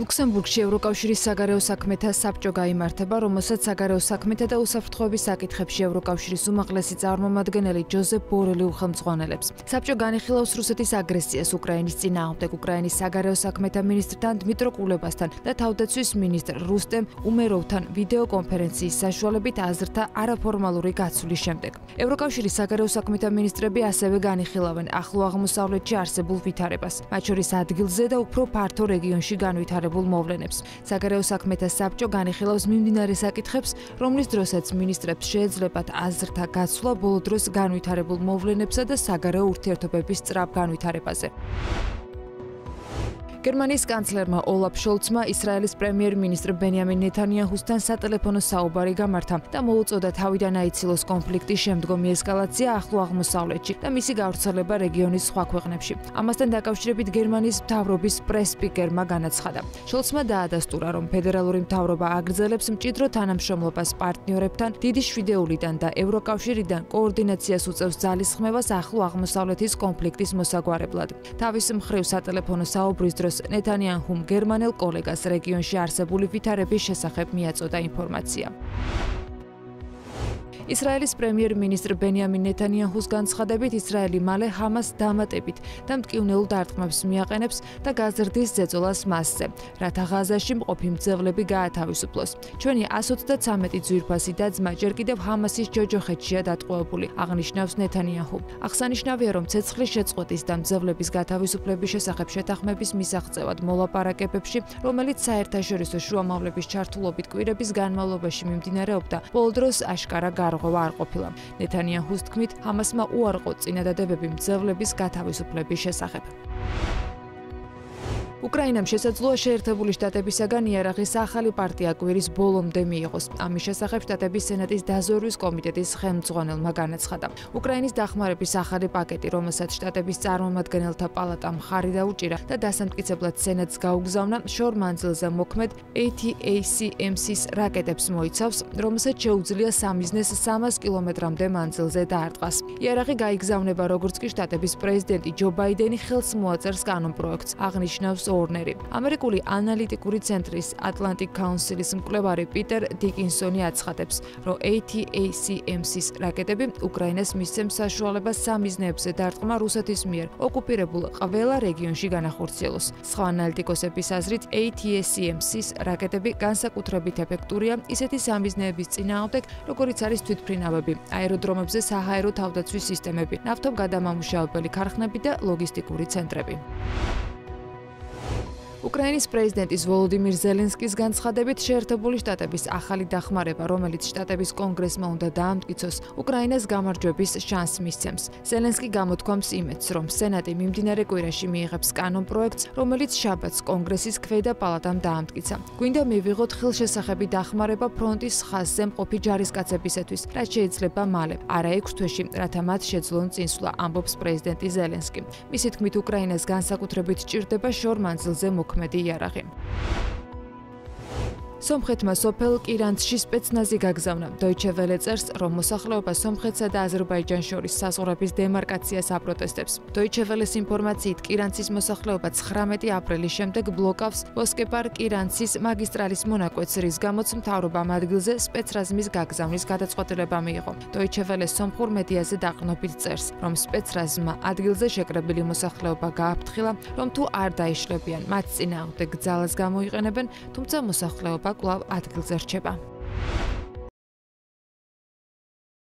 ლუქსემბურგში ევროკავშირის საგარეო საქმეთა საბჭო გამართება, რომელსაც საგარეო საქმეთა და უსაფრთხოების საკითხებში ევროკავშირის უმაღლესი წარმომადგენელი ჯოზეფ ბორელი უხელმძღვანელებს. საბჭო განიხილავს რუსეთის აგრესიას უკრაინის წინააღმდეგ, უკრაინის საგარეო საქმეთა მინისტრთან დმიტრო კულებასთან და თავდაცვის მინისტრ რუსტემ უმეროვთან ვიდეო კონფერენციის საშუალებით აზრთა არაფორმალური გაცვლის შემდეგ. ევროკავშირის საგარეო საქმეთა მინისტრები ასევე განიხილავენ ახლო აღმოსავლეთში არსებულ ვითარებას, მათ შორის ადგილზე და უფრო ფართო რეგიონში განვითარებას განვითარებულ მოვლენებს. საგარეო საქმეთა საბჭო განიხილავს მიმდინარე საკითხებს, რომლის დროსაც მინისტრებს შეეძლებათ აზრთა გაცვლა ბოლო დროს განვითარებულ მოვლენებსა და საგარეო ურთიერთობების სწრაფ განვითარებაზე. გერმანიის კანცლერმა ოლაფ შოლცმა ისრაელის პრემიერ-მინისტრ ბენიამინ ნეთანიაჰუსთან სატელეფონო საუბარი გამართა და მოუწოდა თავიდან აიცილოს კონფლიქტის შემდგომი ესკალაცია ახლო აღმოსავლეთში და მისი გავრცელება რეგიონის სხვა ქვეყნებში. ამასთან დაკავშირებით გერმანიის მთავრობის პრესპიკერმა განაცხადა. შოლცმა დაადასტურა, რომ ფედერალური მთავრობა აგრძელებს მჭიდრო თანამშრომლობას პარტნიორებთან დიდი შვიდეულიდან და ევროკავშირიდან კოორდინაციას უწევს ძალისხმევას ახლო აღმოსავლეთის კონფლიქტის მოსაგვარებლად. თავის მხრივ სატელეფონო საუბრის დროს დროს ნეთანიაჰუმ გერმანელ კოლეგას რეგიონში არსებული ვითარების შესახებ მიაწოდა ინფორმაცია. ისრაელის პრემიერ-მინისტრ ბენიამინ ნეთანიაჰუს განცხადებით ისრაელი მალე ჰამას დამატებით და მტკივნეულ დარტყმებს მიაყენებს და გაზრდის ზეწოლას მასზე, რათა ღაზაში მყოფი მძევლები გაათავისუფლოს. ჩვენი 133 ძვირფასი და ძმა ჯერ კიდევ ჰამასის ჯოჯოხეთშია დატყვევებული, აღნიშნავს ნეთანიაჰუ. აღსანიშნავია, რომ ცეცხლის შეწყვეტის და მძევლების გათავისუფლების შესახებ შეთანხმების მისაღწევად მოლაპარაკებებში, რომელიც საერთაშორისო შუამავლების ჩართულობით კვირების განმავლობაში მიმდინარეობდა, ბოლო დროს აშკარა გარო დარღვევა არ ყოფილა. ნეთანიაჰუს თქმით, ჰამასმა უარყო წინადადებები მძევლების გათავისუფლების შესახებ. უკრაინამ შესაძლოა შეერთებული შტატებისაგან იარაღის ახალი პარტია კვირის ბოლომდე მიიღოს. ამის შესახებ შტატების სენატის დაზვერვის კომიტეტის ხელმძღვანელმა განაცხადა. უკრაინის დახმარების ახალი პაკეტი, რომელსაც შტატების წარმომადგენელთა პალატამ ხარი დაუჭირა და დასამტკიცებლად სენატს გაუგზავნა, შორ მანძილზე მოქმედ ATACMS-ის რაკეტებს მოიცავს, რომელსაც შეუძლია სამიზნეს 300 კილომეტრამდე მანძილზე დაარტყას. იარაღი გაიგზავნება როგორც კი შტატების პრეზიდენტი ჯო ბაიდენი ხელს მოაწერს კანონ პროექტს. აღნიშნავს ორნერი. ამერიკული ანალიტიკური ცენტრის Atlantic Council-ის მკვლევარი პიტერ დიკინსონი აცხადებს, რომ ATACMS-ის რაკეტები უკრაინას მისცემს საშუალებას სამიზნეებზე დარტყმა რუსეთის მიერ ოკუპირებულ ყველა რეგიონში განახორციელოს. სხვა ანალიტიკოსების აზრით, ATACMS-ის რაკეტები განსაკუთრებით ეფექტურია ისეთი სამიზნეების წინააღმდეგ, როგორიც არის თვითფრინავები, აეროდრომებზე საჰაერო თავდაცვის სისტემები, ნავთობგადამამუშავებელი ქარხნები და ლოგისტიკური ცენტრები. უკრაინის პრეზიდენტის ვოლოდიმირ ზელენსკის განცხადებით შეერთებული შტატების ახალი დახმარება, რომელიც შტატების კონგრესმა უნდა დაამტკიცოს, უკრაინას გამარჯვების შანსს მისცემს. ზელენსკი გამოთქვამს იმედს, რომ სენატი მიმდინარე კვირაში მიიღებს კანონ პროექტს, რომელიც შაბათს კონგრესის ქვედა პალატამ დაამტკიცა. გვინდა მივიღოთ ხელშესახები დახმარება ფრონტის ხაზზე მყოფი ჯარისკაცებისათვის, რაც შეიძლება მალე, არა 6 თვეში, რათა მათ შეძლონ წინსვლა, ამბობს პრეზიდენტი ზელენსკი. მისი თქმით, უკრაინას განსაკუთრებით ჭირდება შორ მანძილზე حکم دیگرقیم სომხეთმა სოფელ კირანცში სპეცნაზი გაგზავნა. Deutsche Welle წერს, რომ მოსახლეობა სომხეთსა და აზერბაიჯანს შორის საზღვრების დემარკაციას აპროტესტებს. Deutsche Welle-ის ინფორმაციით, კირანცის მოსახლეობა 19 აპრილის შემდეგ ბლოკავს ვოსკეპარ კირანცის მაგისტრალის მონაკვეთს, რის გამოც მთავრობამ ადგილზე სპეცრაზმის გაგზავნის გადაწყვეტილება მიიღო. Deutsche Welle სომხურ მედიაზე დაყნობით წერს, რომ სპეცრაზმა ადგილზე შეკრებილი მოსახლეობა გააფრთხილა, რომ თუ არ დაიშლებიან მათ წინააღმდეგ ძალას გამოიყენებენ, თუმცა მოსახლეობა კვლავ ადგილზე რჩება.